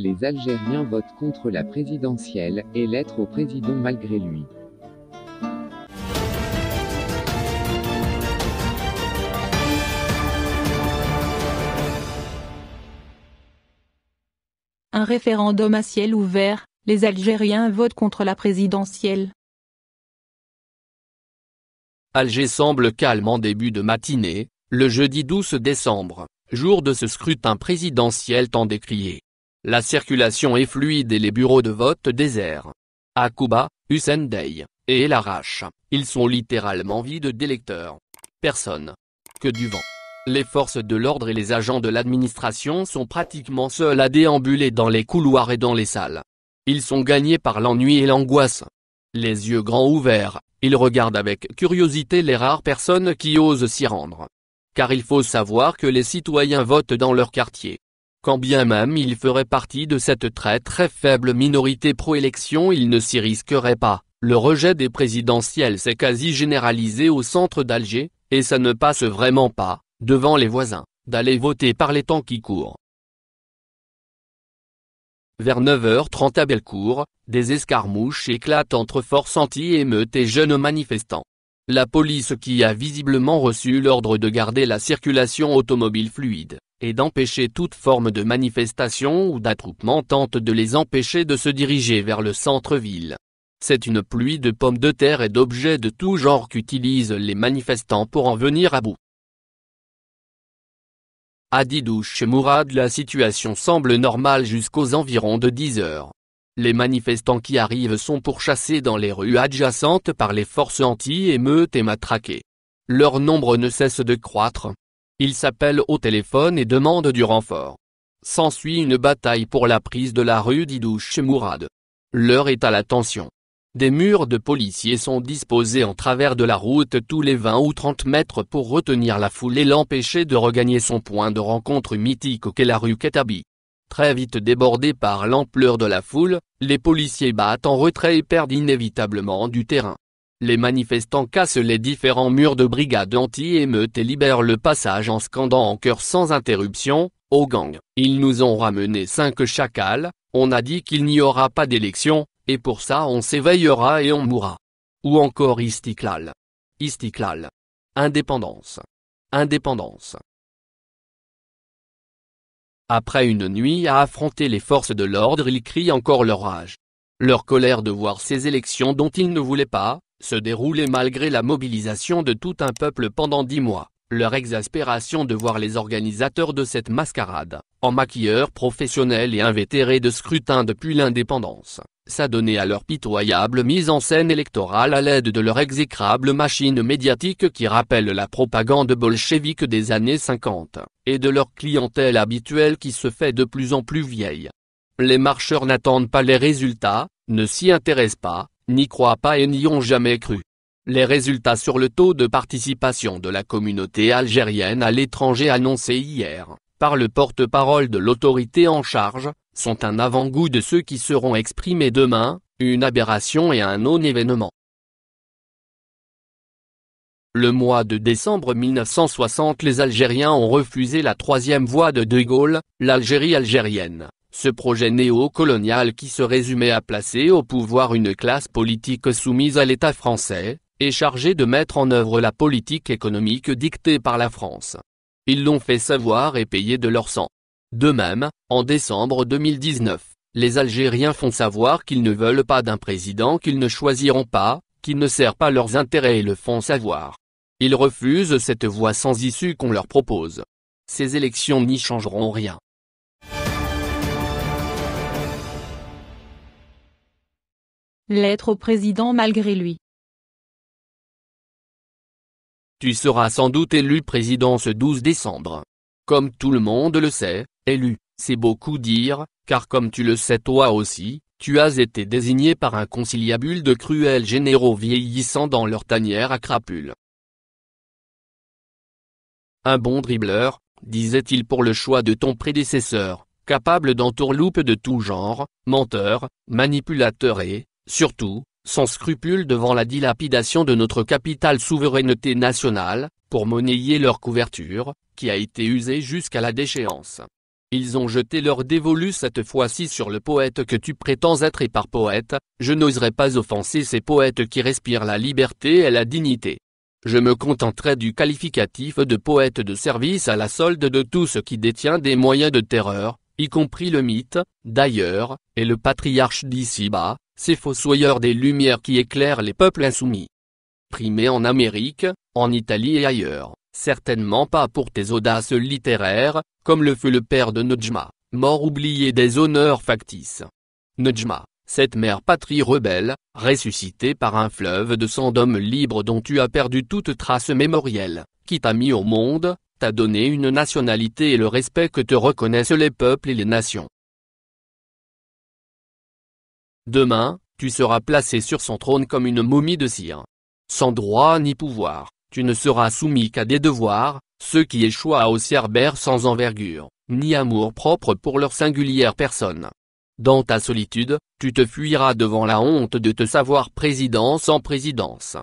Les Algériens votent contre la présidentielle, et lettre au président malgré lui. Un référendum à ciel ouvert, les Algériens votent contre la présidentielle. Alger semble calme en début de matinée, le jeudi 12 décembre, jour de ce scrutin présidentiel tant décrié. La circulation est fluide et les bureaux de vote déserts. À Kouba, Hussein Dey, et El ils sont littéralement vides d'électeurs. Personne. Que du vent. Les forces de l'ordre et les agents de l'administration sont pratiquement seuls à déambuler dans les couloirs et dans les salles. Ils sont gagnés par l'ennui et l'angoisse. Les yeux grands ouverts, ils regardent avec curiosité les rares personnes qui osent s'y rendre. Car il faut savoir que les citoyens votent dans leur quartier. Quand bien même ils feraient partie de cette très très faible minorité pro-élection ils ne s'y risqueraient pas. Le rejet des présidentielles s'est quasi généralisé au centre d'Alger, et ça ne passe vraiment pas, devant les voisins, d'aller voter par les temps qui courent. Vers 9h30 à Bellecour, des escarmouches éclatent entre forces anti-émeutes et jeunes manifestants. La police qui a visiblement reçu l'ordre de garder la circulation automobile fluide, et d'empêcher toute forme de manifestation ou d'attroupement tente de les empêcher de se diriger vers le centre-ville. C'est une pluie de pommes de terre et d'objets de tout genre qu'utilisent les manifestants pour en venir à bout. À Didouche Mourad la situation semble normale jusqu'aux environs de 10 heures. Les manifestants qui arrivent sont pourchassés dans les rues adjacentes par les forces anti-émeutes et matraqués. Leur nombre ne cesse de croître. Ils s'appellent au téléphone et demandent du renfort. S'ensuit une bataille pour la prise de la rue Didouche Mourad. L'heure est à la tension. Des murs de policiers sont disposés en travers de la route tous les 20 ou 30 mètres pour retenir la foule et l'empêcher de regagner son point de rencontre mythique qu'est la rue Ketabi. Très vite débordés par l'ampleur de la foule, les policiers battent en retrait et perdent inévitablement du terrain. Les manifestants cassent les différents murs de brigade anti-émeute et libèrent le passage en scandant en chœur sans interruption, au gang. Ils nous ont ramené cinq chacals, on a dit qu'il n'y aura pas d'élection, et pour ça on s'éveillera et on mourra. Ou encore Istiklal. Istiklal. Indépendance. Indépendance. Après une nuit à affronter les forces de l'ordre ils crient encore leur rage. Leur colère de voir ces élections dont ils ne voulaient pas, se dérouler malgré la mobilisation de tout un peuple pendant dix mois leur exaspération de voir les organisateurs de cette mascarade, en maquilleurs professionnels et invétérés de scrutin depuis l'indépendance, s'adonner à leur pitoyable mise en scène électorale à l'aide de leur exécrable machine médiatique qui rappelle la propagande bolchevique des années 50, et de leur clientèle habituelle qui se fait de plus en plus vieille. Les marcheurs n'attendent pas les résultats, ne s'y intéressent pas, n'y croient pas et n'y ont jamais cru. Les résultats sur le taux de participation de la communauté algérienne à l'étranger annoncés hier, par le porte-parole de l'autorité en charge, sont un avant-goût de ceux qui seront exprimés demain, une aberration et un non-événement. Le mois de décembre 1960 les Algériens ont refusé la troisième voie de De Gaulle, l'Algérie algérienne, ce projet néocolonial qui se résumait à placer au pouvoir une classe politique soumise à l'État français, est chargé de mettre en œuvre la politique économique dictée par la France. Ils l'ont fait savoir et payer de leur sang. De même, en décembre 2019, les Algériens font savoir qu'ils ne veulent pas d'un président qu'ils ne choisiront pas, qui ne sert pas leurs intérêts et le font savoir. Ils refusent cette voie sans issue qu'on leur propose. Ces élections n'y changeront rien. Lettre au président malgré lui. Tu seras sans doute élu président ce 12 décembre. Comme tout le monde le sait, élu, c'est beaucoup dire, car comme tu le sais toi aussi, tu as été désigné par un conciliabule de cruels généraux vieillissant dans leur tanière à crapules. Un bon dribbleur, disait-il pour le choix de ton prédécesseur, capable d'entourloupe de tout genre, menteur, manipulateur et, surtout, sans scrupule devant la dilapidation de notre capitale souveraineté nationale, pour monnayer leur couverture, qui a été usée jusqu'à la déchéance. Ils ont jeté leur dévolu cette fois-ci sur le poète que tu prétends être et par poète, je n'oserais pas offenser ces poètes qui respirent la liberté et la dignité. Je me contenterai du qualificatif de poète de service à la solde de tout ce qui détient des moyens de terreur, y compris le mythe, d'ailleurs, et le patriarche d'ici-bas, ces fossoyeurs des lumières qui éclairent les peuples insoumis. Primés en Amérique, en Italie et ailleurs, certainement pas pour tes audaces littéraires, comme le fut le père de Nejma, mort oublié des honneurs factices. Nejma, cette mère patrie rebelle, ressuscitée par un fleuve de sang d'hommes libres dont tu as perdu toute trace mémorielle, qui t'a mis au monde, t'a donné une nationalité et le respect que te reconnaissent les peuples et les nations. Demain, tu seras placé sur son trône comme une momie de cire. Sans droit ni pouvoir, tu ne seras soumis qu'à des devoirs, ceux qui échouent au cerbère sans envergure, ni amour propre pour leur singulière personne. Dans ta solitude, tu te fuiras devant la honte de te savoir président sans présidence.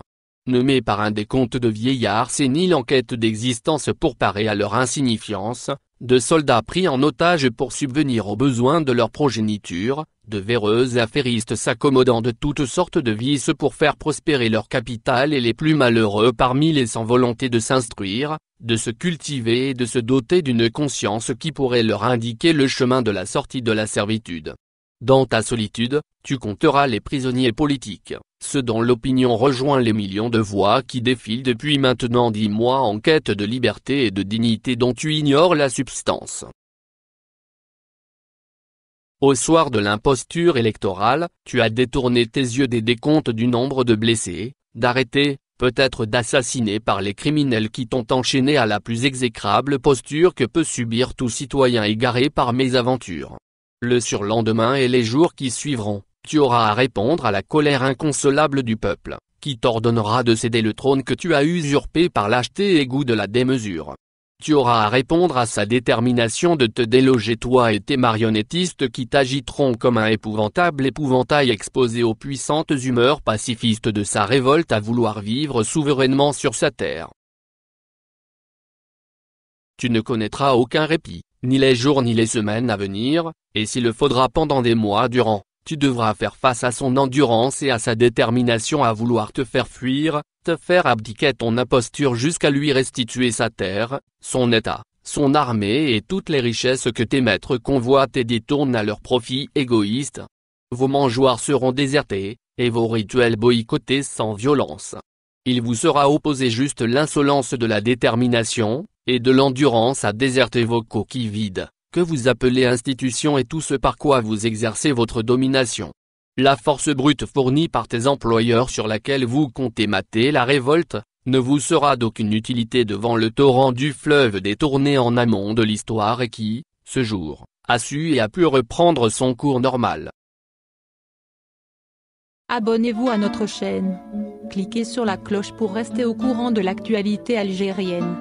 Nommé par un des contes de vieillards séniles en quête d'existence pour parer à leur insignifiance, de soldats pris en otage pour subvenir aux besoins de leur progéniture, de véreux affairistes s'accommodant de toutes sortes de vices pour faire prospérer leur capital et les plus malheureux parmi les sans volonté de s'instruire, de se cultiver et de se doter d'une conscience qui pourrait leur indiquer le chemin de la sortie de la servitude. Dans ta solitude, tu compteras les prisonniers politiques, ceux dont l'opinion rejoint les millions de voix qui défilent depuis maintenant dix mois en quête de liberté et de dignité dont tu ignores la substance. Au soir de l'imposture électorale, tu as détourné tes yeux des décomptes du nombre de blessés, d'arrêtés, peut-être d'assassinés par les criminels qui t'ont enchaîné à la plus exécrable posture que peut subir tout citoyen égaré par mes aventures. Le surlendemain et les jours qui suivront, tu auras à répondre à la colère inconsolable du peuple, qui t'ordonnera de céder le trône que tu as usurpé par lâcheté et goût de la démesure. Tu auras à répondre à sa détermination de te déloger toi et tes marionnettistes qui t'agiteront comme un épouvantable épouvantail exposé aux puissantes humeurs pacifistes de sa révolte à vouloir vivre souverainement sur sa terre. Tu ne connaîtras aucun répit, ni les jours ni les semaines à venir, et s'il le faudra pendant des mois durant, tu devras faire face à son endurance et à sa détermination à vouloir te faire fuir, te faire abdiquer ton imposture jusqu'à lui restituer sa terre, son état, son armée et toutes les richesses que tes maîtres convoitent et détournent à leur profit égoïste. Vos mangeoires seront désertés, et vos rituels boycottés sans violence. Il vous sera opposé juste l'insolence de la détermination, et de l'endurance à déserter vos coquilles vides vous appelez institution et tout ce par quoi vous exercez votre domination. La force brute fournie par tes employeurs sur laquelle vous comptez mater la révolte, ne vous sera d'aucune utilité devant le torrent du fleuve détourné en amont de l'histoire et qui, ce jour, a su et a pu reprendre son cours normal. Abonnez-vous à notre chaîne. Cliquez sur la cloche pour rester au courant de l'actualité algérienne.